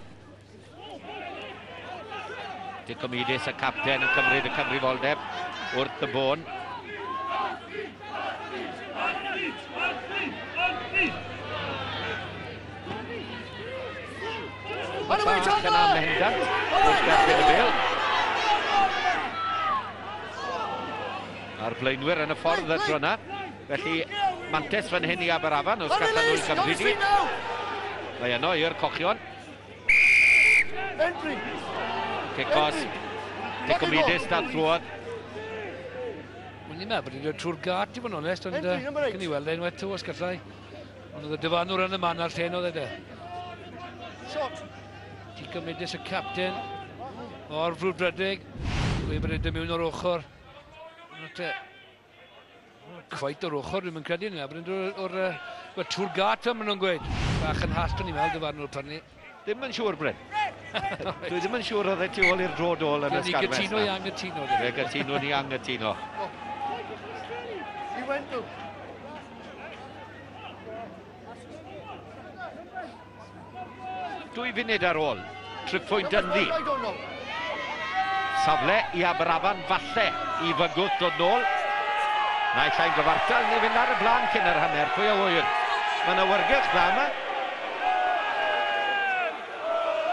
Dicomidis y capten yn cymryd y cyfrifoldeb wrth y bôn. Yn y wyt o'n dda! Mendant, wrth derbyn y bil. A'r blaenwyr yn y ffordd y tro Felly, mantes fan hyn i Aberafan, os gallan nhw'n gymryd. Mae yno i'r cochion. Entry! Cicos, Ticomidis dal thrwodd. Wyn i'n meddwl bod wedi trwy'r gard, i fod yn onest, ond gen i weld ein weto os gallai. Ond oedd y dyfanwr yn y man ar llen oedd e. de. Ti Ticomidis y captain o'r frwdredig. Gwe bod e dim mewn o'r ochr cweit o'r ochr, dwi'n credu yn Aberdeen, o'r, or, or, tŵr gata maen nhw'n gweud. Bach yn hast o'n i mewn dyfarnwr prynu. Ddim yn siŵr, Bryn. Dwi ddim yn siŵr oedd e tu ôl i'r drod ôl yn y sgarwes. Ni gytuno i angytuno. Fe gytuno ni angytuno. Oh. We went to... Dwy funud ar ôl, tripwynt yn ddi. Safle i Aberafan falle i fygwth dod nôl. Mae llai gyfartal ni fynd ar y blaen cyn yr hanner, pwy o wyr? Mae yna wyrgych dda yma.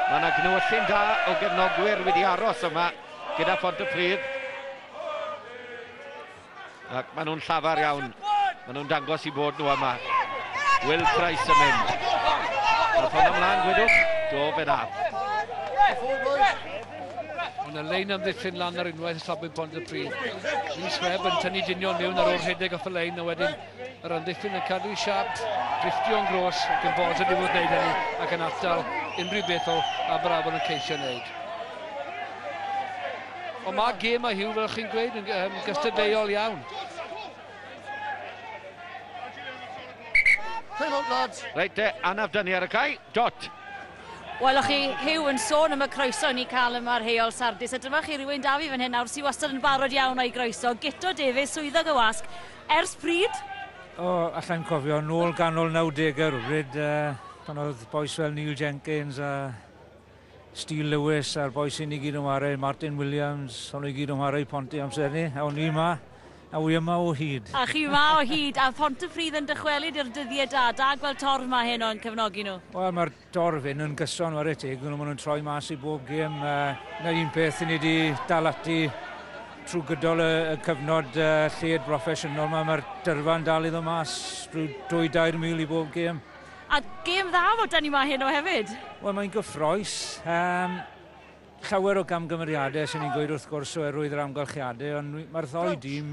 Mae yna gnywyllun da o gefnogwyr wedi aros yma gyda Font y Pryd. Ac maen nhw'n llafar iawn. Maen nhw'n dangos i bod nhw yma. Will Price yn mynd. Nath hwn ymlaen, gwydwch. Do fe na. Ond y lein am ddiffyn lan ar unwaith y llabydd pont y Pryd. Rhys Webb yn tynnu dynion mewn ar ôl rhedeg off y lein a wedyn yr amddiffyn yn cadw i siap, driftio'n gros ac yn bod yn diwedd wneud hynny ac yn atal unrhyw beth o Aberafon yn ceisio wneud. Ond mae gêm a hiw, fel chi'n gweud, yn um, gystadleuol iawn. Play on, lads. Reit, de, anaf dynnu ar y cae. Dot. Wel, chi Hugh yn sôn am y croeso ni cael yma ar heol Sardis. a dyma chi rhywun da fi fan hyn nawr sy'n wastad yn barod iawn o'i groeso. Gito Davies, swyddog y wasg, ers pryd? O, allai'n cofio, nôl ganol 90au rhywbryd, uh, pan oedd boes fel Neil Jenkins a Steve Lewis a'r boes sy'n i gyd ymwarae, Martin Williams, ond i gyd ymwarae Ponti amser ni, a o'n i yma a wy yma o hyd. A chi yma o hyd, a Pontypridd yn dychwelyd i'r dyddiau da, da gweld torf yma hyn o'n cefnogi nhw? Wel, mae'r dorf hyn yn gyson o'r eteg, nhw maen nhw'n troi mas i bob gêm. Uh, na un peth ni wedi dal ati trwy gydol y, y cyfnod uh, lled broffesiynol yma, mae'r dyrfa'n dal iddo mas drwy 2-2 mil i bob gêm. A gêm dda fod dan ni yma heno hefyd? Wel, mae'n gyffroes. Um, llawer o gamgymeriadau sy'n ni'n gweud wrth gwrs o erwydd yr amgylchiadau, ond mae'r ddoi dîm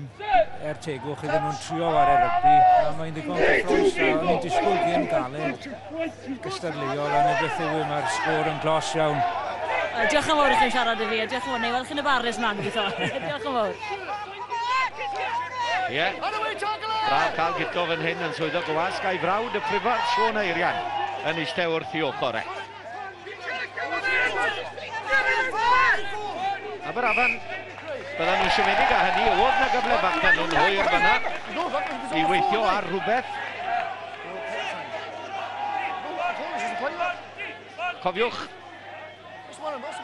er tegwch iddyn nhw'n trio ar y rygbi, a mae'n ddigon cyffroes a ni'n disgwyl gêm galed gystadleuol, a neu beth yw e, mae'r sgôr yn glos iawn. Diolch yn fawr i chi'n siarad i fi, a diolch yn fawr, neu welch yn y bares man gyda. Diolch yn fawr. Ie. Braf cael gytgo fan hyn yn swyddo gwas, a'i frawd y prifar Sion Eirian yn eistedd wrth i ochr e. Aberafan. Byddan nhw'n siomedig â hynny, oedd na gyfle bach dan nhw'n hwyr fanna i weithio ar rhywbeth. Cofiwch,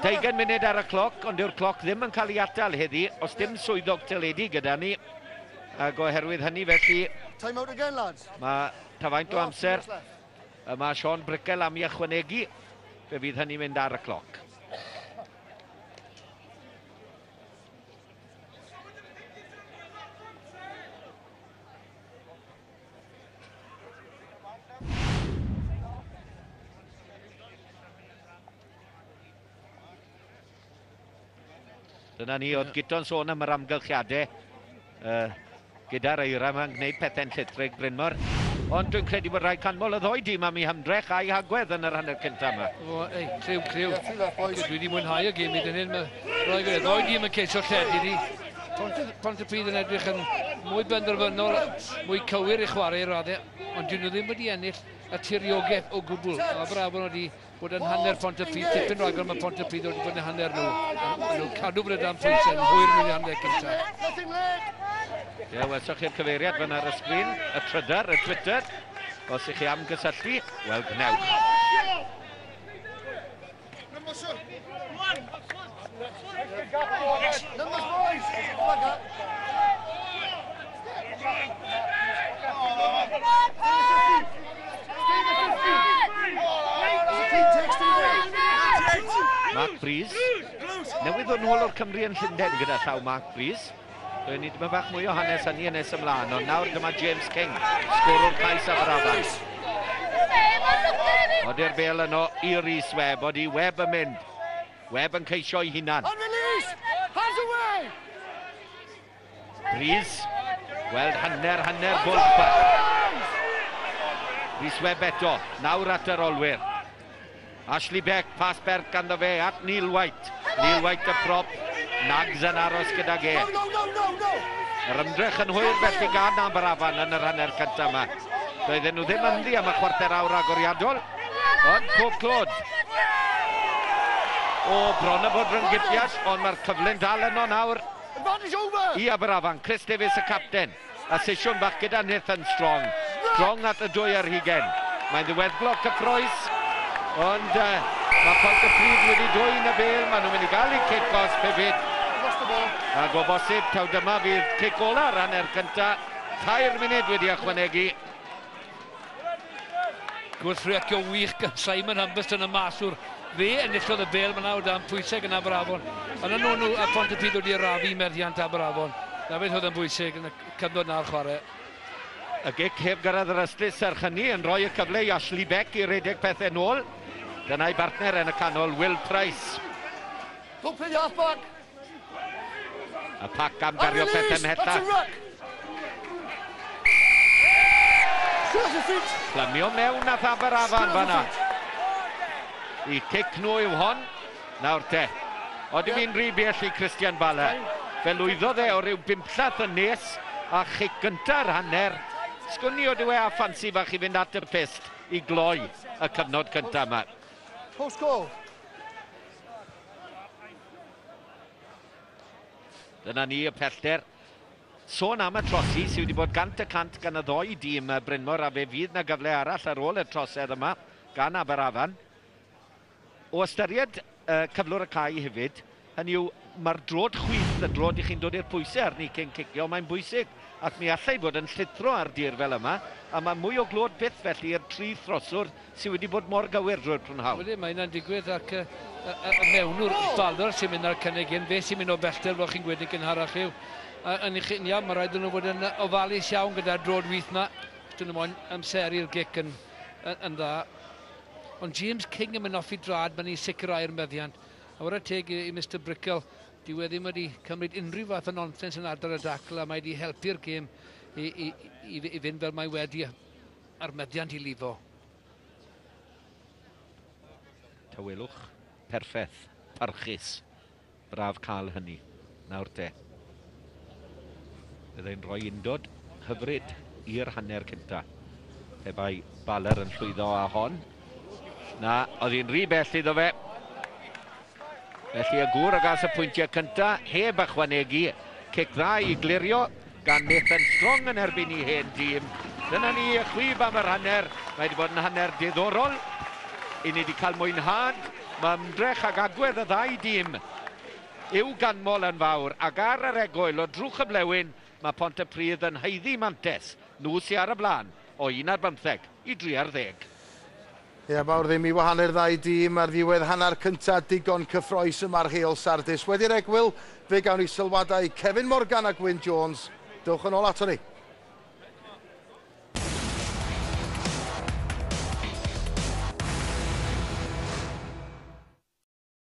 deugen munud ar y cloc, ond yw'r cloc ddim yn cael ei atal heddi, os dim swyddog teledu gyda ni, ac oherwydd hynny felly... Time out again, lads. Mae tafaint o amser, mae Sean Brickel am i ychwanegu, fe fydd hynny mynd ar y cloc. Dyna ni, oedd gyda'n sôn am yr amgylchiadau uh, gyda'r eira yma'n gwneud pethau'n llithrig Brynmor. Ond dwi'n credu bod rai canmol y ddoi dim am ei hymdrech a'i hagwedd yn yr hanner cyntaf yma. O, ei, criw, criw. Dwi wedi mwynhau y gym i dyn hyn. Mae rai gwneud, ddoi dim yn ceisio lledu ni. Pontypridd yn edrych yn mwy benderfynol, mwy cywir i chwarae i raddau, ond dyn nhw ddim wedi ennill y tiriogaeth o gwbl. A braf nhw wedi bod yn hanner Pontypridd, tipyn rhagor mae Pontypridd wedi bod yn hanner nhw. Maen nhw'n cadw bryd am pwysau yn hwyr mewn hanner cyntaf. Ie, welsoch chi'r cyfeiriad fan ar y sgrin, y trydar, y twitter. Os ych chi am gysylltu, wel gnewch. Fries. Newydd o'n nôl o'r Cymru yn Llundain gyda llaw Mark Fries. Rwy'n ni dyma bach mwy o hanes hynny yn nes ymlaen, ond nawr dyma James King, sgwrwr cais a brafan. Oeddi'r bel yno i Rhys Webb, oeddi Webb yn mynd. Webb yn ceisio ei hunan. On release! Hands away! Rhys, weld hanner, hanner bach. Rhys Webb eto, nawr at yr olwyr. Ashley Beck, pas bert ganddo fe at Neil White. Neil White y prop, Nags yn aros gyda ge. No, no, no, no, Yr ymdrech yn hwyr felly gan am yr afan yn yr hanner cyntaf yma. Doedden nhw ddim ynddi am y chwarter awr agoriadol. Ond pob clod. O, bron y bod rhynggyfiad, ond mae'r cyflym dal yno nawr. I Aberafan, Chris Davies y capten. A sesiwn bach gyda Nathan Strong. Strong at y dwy ar hugen. Mae'n ddiweddglo cyffroes. Ond uh, mae Pont y Pontypridd wedi dwy'n y bel, maen nhw'n mynd i gael eu cic-os hefyd. Ac o bosib, taw dyma fydd cic ola ran er cynta. Tair munud wedi ychwanegu. Gwrthreacio wych gan Simon Ambest yn y maswr. Fe enillodd y bel, mae nawr dan pwysig yn Aberafon. Ond yn nhw, a Pont y Pontypridd wedi rafu meddiant Aberafon. Na beth oedd yn bwysig yn y cyfnod na'r chwarae. Y gic heb gyrraedd yr ystlys serch hynny yn rhoi y cyfle i Ashley Beck i redeg pethau nôl. Dyna'i bartner yn y canol, Will Price. Gwmpyn off back. Y pac am gario pethau mhella. Plymio mewn a Faber Afan fanna. I cic nhw yw hon. Nawr te. Oeddi fi'n rhy bell i Christian Bala. Fe lwyddodd e o ryw bimplath yn nes a chic gynta'r hanner Sgwn i o dwi a ffansi fach i fynd at y pist i gloi y cyfnod cyntaf yma. Post goal. Dyna ni y pellter. Sôn am y trosi sydd wedi bod gant y cant gan y ddoi dîm y Brynmor a fe fydd na gyfle arall ar ôl y trosedd yma gan Aberafan. O ystyried uh, cyflwr y cae hefyd, hynny yw mae'r drod chwith, y drod i chi'n dod i'r pwysau arni cyn cicio, mae'n bwysig ac mi allai fod yn llithro ar dir fel yma, a mae mwy o glod byth felly i'r tri throswr sydd wedi bod mor gywir drwy'r prynhawn. Wedi, mae hynna'n digwydd ac y mewnwr balwr sy'n mynd ar cynnig yn, fe sy'n mynd o bellter fel chi'n gwedi gynharach yw. Yn eich unia, mae rhaid nhw fod yn ofalus iawn gyda'r drod wyth yma. Dyn nhw moyn amseru'r gic yn, yn, yn dda. Ond James King yn mynd offi drad, mae'n i sicrhau'r meddiant. A wrth teg i, i Mr Brickell, dyw e ddim wedi cymryd unrhyw fath o nonsens yn ardal y dacl a mae wedi helpu'r gêm i, i, i, i fynd fel mae wedi ar meddiant i lifo. Tawelwch, perffaith, parchus. Braf cael hynny. Nawr te. Byddai'n rhoi undod hyfryd i'r hanner cynta. Pe bai Baler yn llwyddo a hon. Na, oedd hi'n rhy bell iddo fe. Felly y gŵr a gas y pwyntiau cyntaf, heb ychwanegu, cic dda i glirio gan Nathan Strong yn erbyn i hen dîm. Dyna ni y chwib am yr hanner. Mae wedi bod yn hanner diddorol. I ni wedi cael mwynhad. Mae ymdrech ag agwedd y ddau dîm yw ganmol yn fawr. Ac ar yr egoel o drwch y blewyn, mae Pont y Pontypridd yn heiddi mantes. Nhw sy'n ar y blaen o 1 ar 15 i 3 ar 10. Ie, yeah, mawr ddim i wahanu'r ddau dîm ar ddiwedd hanner cyntaf digon cyffroes yma'r heol Sardis. Wedi'r egwyl, fe gawn ni sylwadau Kevin Morgan a Gwyn Jones. Dowch yn ôl ato ni.